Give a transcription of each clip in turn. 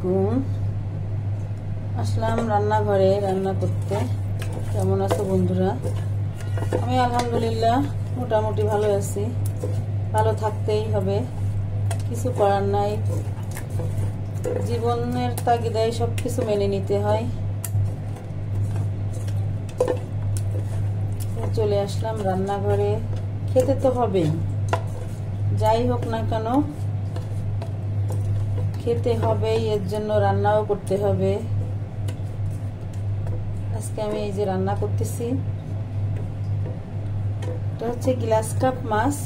আলাইকুম। আসলাম রান্নাঘরে রান্না করতে। কেমন আছো বন্ধুরা? আমি আলহামদুলিল্লাহ মোটামুটি ভালো আছি। ভালো থাকতেই হবে। কিছু করার নাই। জীবনের তাগিদায় সব কিছু মেনে নিতে হয়। চলে আসলাম রান্নাঘরে। খেতে তো হবেই। যাই হোক না কেন খেতে হবে, এর জন্য রান্নাও করতে হবে। আজকে আমি এই যে রান্না করতেছি। এটা হচ্ছে গ্লাস কাপ মাছ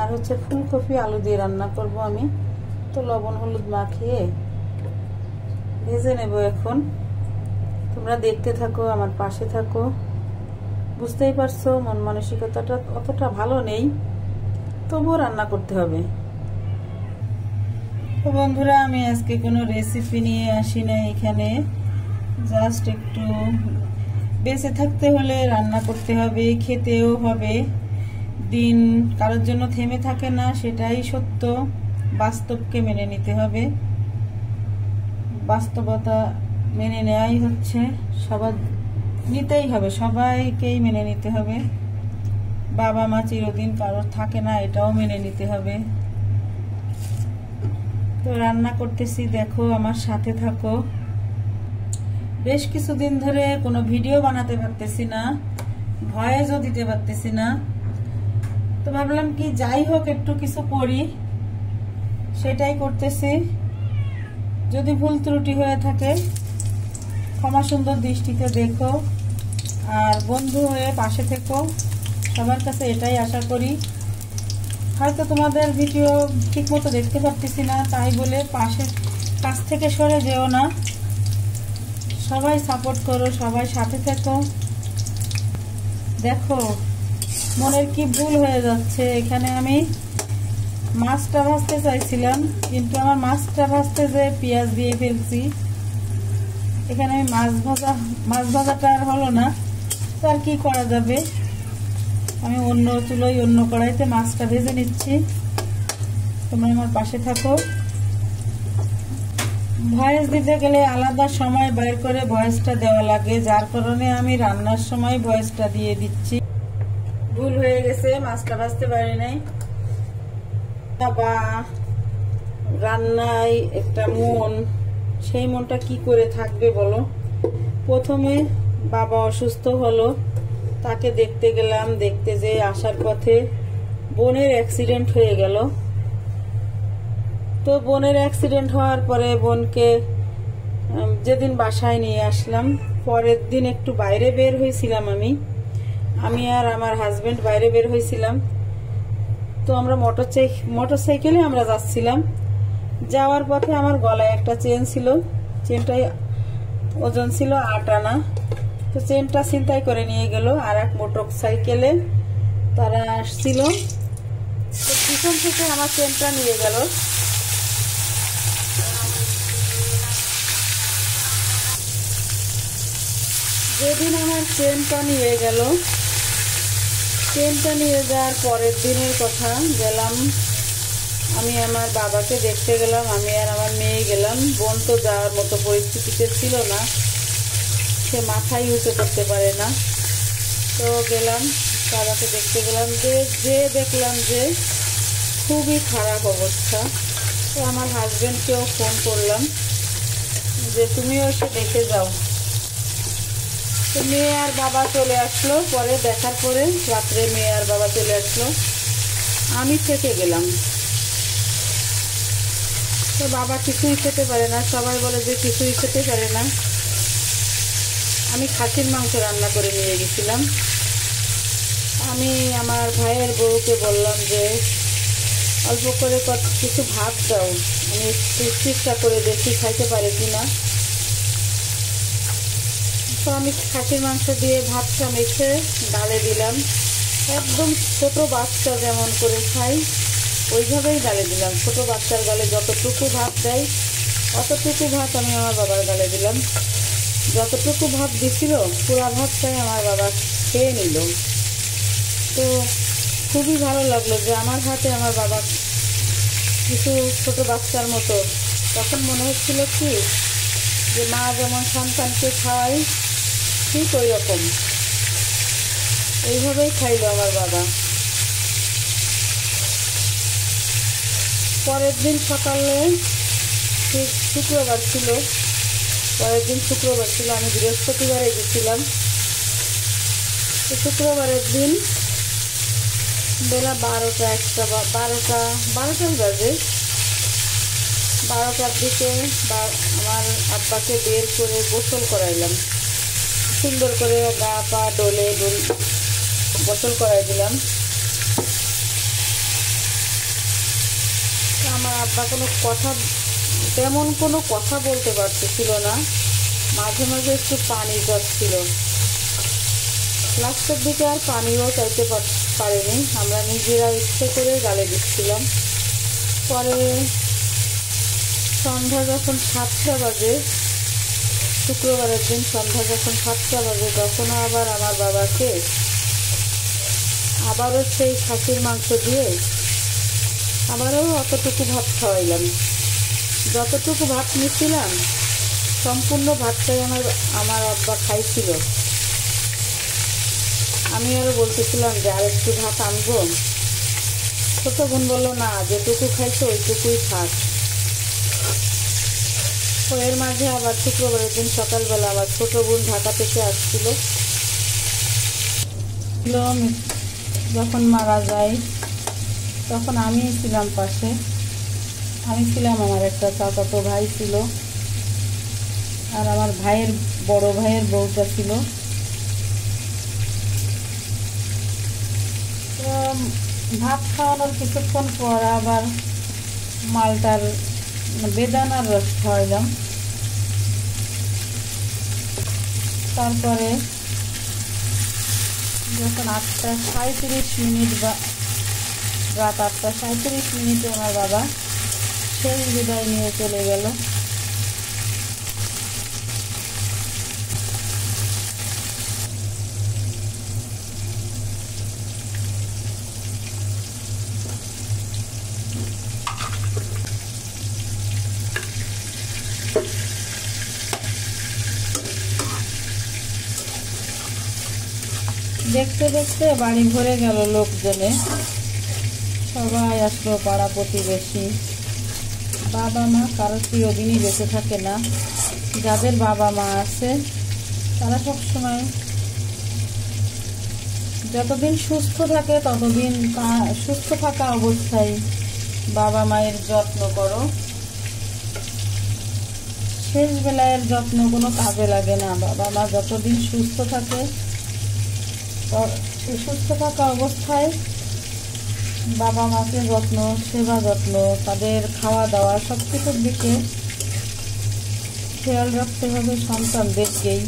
আর হচ্ছে ফুলকপি আলু দিয়ে রান্না করব আমি। তো লবণ, হলুদ মাখিয়ে ভেজে নেব এখন। তোমরা দেখতে থাকো, আমার পাশে থাকো। বুঝতেই পারছ, মন মানসিকতাটা অতটা ভালো নেই, তবুও রান্না করতে হবে। তো বন্ধুরা, আমি আজকে কোনো রেসিপি নিয়ে আসি না এখানে। জাস্ট একটু বেঁচে থাকতে হলে রান্না করতে হবে, খেতেও হবে। দিন কারোর জন্য থেমে থাকে না, সেটাই সত্য। বাস্তবকে মেনে নিতে হবে। বাস্তবতা মেনে নেওয়াই হচ্ছে। সবার নিতেই হবে, সবাইকেই মেনে নিতে হবে। বাবা মা চিরদিন কারোর থাকে না, এটাও মেনে নিতে হবে। তো রান্না করতেছি, দেখো, আমার সাথে থাকো। বেশ কিছুদিন ধরে কোনো ভিডিও বানাতে পারতেছি না, ভয়েসও দিতে পারতেছি না। তো ভাবলাম কি, যাই হোক, একটু কিছু করি। সেটাই করতেছি। যদি ভুল ত্রুটি হয়ে থাকে, ক্ষমা সুন্দর দৃষ্টিতে দেখো। আর বন্ধু হয়ে পাশে থেকো। সবার কাছে এটাই আশা করি। হয়তো তোমাদের ভিডিও ঠিক মতো দেখতে পারতেছি না, তাই বলে পাশে কাছ থেকে সরে যেও না। সবাই সাপোর্ট করো, সবাই সাথে থেকো। দেখো, মনের কি ভুল হয়ে যাচ্ছে, এখানে আমি মাছটা ভাজতে চাইছিলাম, কিন্তু আমার মাছটা ভাজতে যে পেঁয়াজ দিয়ে ফেলছি, এখানে আমি মাছ ভাজা, মাছ ভাজাটা আর হলো না, তো আর কি করা যাবে? আমি অন্য চুলোয়, অন্য কড়াইতে মাছটা ভেজে নিচ্ছি। তোমরা আমার পাশে থাকো। ভয়েস দিতে গেলে আলাদা সময় বের করে ভয়েসটা দেওয়া লাগে, যার কারণে আমি রান্নার সময় ভয়েসটা দিয়ে দিচ্ছি। ভুল হয়ে গেছে, মাছটা ভাজতে পারি নাই। বা রান্নায় একটা মন। সেই মনটা কি করে থাকবে বলো? প্রথমে বাবা অসুস্থ হলো। তাকে দেখতে গেলাম, দেখতে যে আসার পথে বোনের অ্যাক্সিডেন্ট হয়ে গেল। তো বোনের অ্যাক্সিডেন্ট হওয়ার পরে বোনকে যেদিন বাসায় নিয়ে আসলাম, পরের দিন একটু বাইরে বের হয়েছিলাম আমি। আমি আর আমার হাজবেন্ড বাইরে বের হয়েছিলাম। তো আমরা মোটর মোটর সাইকেলে আমরা যাচ্ছিলাম। যাওয়ার পথে আমার গলায় একটা চেন ছিল। চেনটাই ওজন ছিল আট আনা। তো চেনটা চিন্তাই করে নিয়ে গেল আর এক মোটর সাইকেলে তারা আসছিল। তো পিছন থেকে আমার চেনটা নিয়ে গেল। যেদিন আমার চেনটা নিয়ে গেল চেনটা নিয়ে যাওয়ার পরের দিনের কথা গেলাম। আমি আমার বাবাকে দেখতে গেলাম, আমি আর আমার মেয়ে গেলাম। বোন তো যাওয়ার মতো পরিস্থিতিতে ছিল না। সে মাথায় উঁচু করতে পারে না। তো গেলাম, বাবাকে দেখতে গেলাম যে যে দেখলাম যে খুবই খারাপ অবস্থা। তো আমার হাজব্যান্ডকেও ফোন করলাম যে, তুমিও এসে দেখে যাও। তো মেয়ে আর বাবা চলে আসলো, পরে দেখার পরে রাত্রে মেয়ে আর বাবা চলে আসলো। আমি থেকে গেলাম। তো বাবা কিছুই খেতে পারে না, সবাই বলে যে কিছুই খেতে পারে না। আমি খাসির মাংস রান্না করে নিয়ে গেছিলাম। আমি আমার ভাইয়ের বউকে বললাম যে, অল্প করে কিছু ভাত দাও। আমি চেষ্টা করে দেখি খাইতে পারে কি না তো আমি খাসির মাংস দিয়ে ভাতটা মেখে ডালে দিলাম। একদম ছোট বাচ্চা যেমন করে খাই, ওইভাবেই ডালে দিলাম। ছোট বাচ্চার গালে যতটুকু ভাত দেয়, অতটুকু ভাত আমি আমার বাবার গালে দিলাম। যতটুকু ভাত দিছিল, পুরা ভাতটাই আমার বাবা খেয়ে নিল। তো খুবই ভালো লাগল যে আমার হাতে আমার বাবা কিছু ছোট বাচ্চার মতো। তখন মনে হচ্ছিল কি, যে মা যেমন সন্তানকে খাওয়াই ঠিক ওই রকম। এইভাবেই খাইলো আমার বাবা। পরের দিন সকালে, ঠিক শুক্রবার ছিল পরের দিন শুক্রবার ছিল, আমি বৃহস্পতিবারে গেছিলাম। শুক্রবারের দিন বেলা বারোটা একটা বা বারোটা, বারোটার বাজে। বারোটার দিকে আমার আব্বাকে বের করে গোসল করাইলাম। সুন্দর করে গা, পা, ডলে ডোল গোসল করাই দিলাম। আমার আব্বা কোনো কথা তেমন কোনো কথা বলতে পারতেছিল না। মাঝে মাঝে একটু পানি যাচ্ছিল লাস্টের দিকে আর পানিও চাইতে পারিনি। আমরা নিজেরা ইচ্ছে করে গালে দিচ্ছিলাম। পরে সন্ধ্যা যখন সাতটা বাজে, শুক্রবারের দিন সন্ধ্যা যখন সাতটা বাজে, তখন আবার আমার বাবাকে আবারও সেই খাসির মাংস দিয়ে আবারও অতটুকু ভাত খাওয়াইলাম। যতটুকু ভাত নিয়েছিলাম, সম্পূর্ণ ভাতটাই আমার আমার আব্বা খাইছিল। আমি আরও বলতেছিলাম যে আর একটু ভাত আনব। ছোট বোন বলল, না, যেটুকু খাইছো ওইটুকুই থাক তো এর মাঝে আবার শুক্রবারের দিন সকালবেলা আবার ছোট বোন ঢাকা থেকে আসছিল। যখন মারা যায়, তখন আমি ছিলাম পাশে। আমি ছিলাম, আমার একটা চাচাতো ভাই ছিল। আর আমার ভাইয়ের বড় ভাইয়ের বউটা ছিল। ভাত খাওয়ানোর কিছুক্ষণ পর আবার মালটার বেদানার রস খাওয়াইলাম। তারপরে যখন আটটা সাঁত্রিশ মিনিট বা, রাত আটটা সাঁত্রিশ মিনিটে আমার বাবা শেষ বিদায় নিয়ে চলে গেল। দেখতে দেখতে বাড়ি ভরে গেল লোকজনে। সবাই আসলো পাড়া প্রতিবেশী। বাবা মা কারও চিরদিনই বেঁচে থাকে না। যাদের বাবা মা আছে, তারা সবসময় যতদিন সুস্থ থাকে, ততদিন সুস্থ থাকা অবস্থায় বাবা মায়ের যত্ন করো। শেষ বেলায়ের যত্ন কোনো কাজে লাগে না। বাবা মা যতদিন সুস্থ থাকে সুস্থ থাকা অবস্থায় বাবা মাকে যত্ন, সেবা যত্ন, তাদের খাওয়া দাওয়া সব কিছুর দিকে খেয়াল রাখতে হবে সন্তানদেরকেই।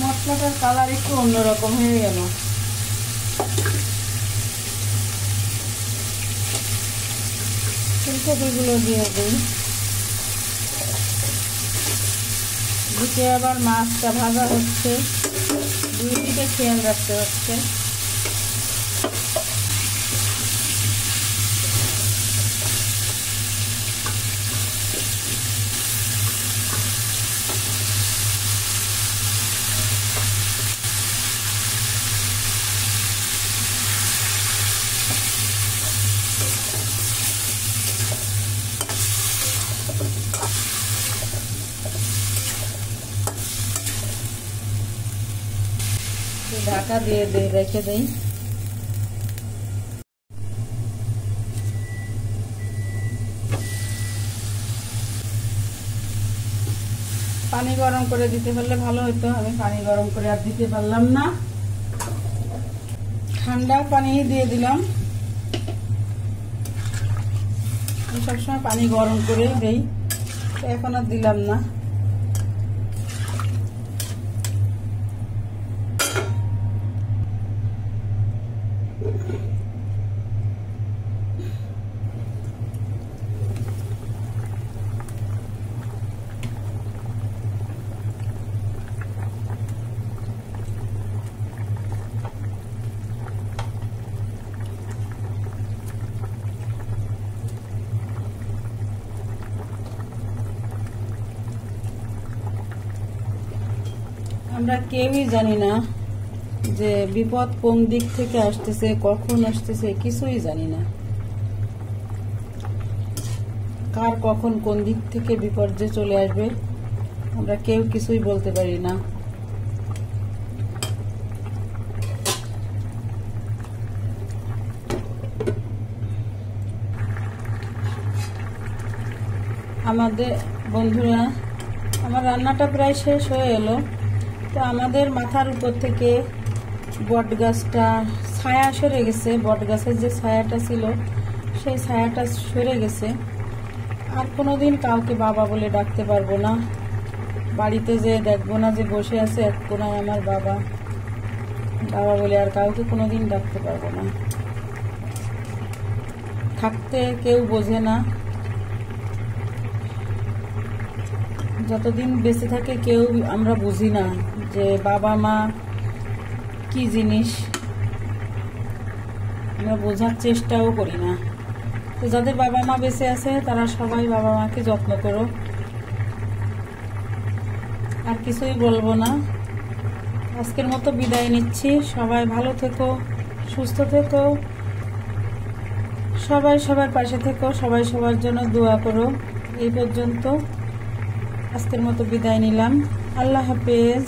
মশলাটার কালার একটু অন্যরকম হয়ে গেল। ফুলকপিগুলো দিয়ে দিই। দিকে আবার মাছটা ভাজা হচ্ছে। দুই দিকে খেয়াল রাখতে হচ্ছে। ঢাকা দিয়ে দিয়ে রেখে দিই। পানি গরম করে দিতে পারলে ভালো হতো আমি পানি গরম করে আর দিতে পারলাম না। ঠান্ডা পানি দিয়ে দিলাম। সবসময় পানি গরম করে দিই এখন আর দিলাম না। আমরা কেউই জানি না যে বিপদ কোন দিক থেকে আসতেছে, কখন আসতেছে, কিছুই জানি না। কার কখন কোন দিক থেকে বিপর্যয় চলে আসবে, আমরা কেউ কিছুই বলতে পারি না। আমাদের বন্ধুরা, আমার রান্নাটা প্রায় শেষ হয়ে এলো। তো আমাদের মাথার উপর থেকে বট গাছটা ছায়া সরে গেছে। বট গাছের যে ছায়াটা ছিল, সেই ছায়াটা সরে গেছে। আর কোনোদিন কাউকে বাবা বলে ডাকতে পারব না। বাড়িতে যে দেখব না যে বসে আছে, এক কোনায় আমার বাবা। বাবা বলে আর কাউকে কোনোদিন ডাকতে পারব না। থাকতে কেউ বোঝে না। যতদিন বেঁচে থাকে কেউ আমরা বুঝি না যে বাবা মা কি জিনিস। আমরা বোঝার চেষ্টাও করি না। তো যাদের বাবা মা বেঁচে আছে, তারা সবাই বাবা মাকে যত্ন করো আর কিছুই বলব না। আজকের মতো বিদায় নিচ্ছি। সবাই ভালো থেকো, সুস্থ থেকো। সবাই সবার পাশে থেকো, সবাই সবার জন্য দোয়া করো। এই পর্যন্ত। আজকের মতো বিদায় নিলাম। আল্লাহ হাফেজ।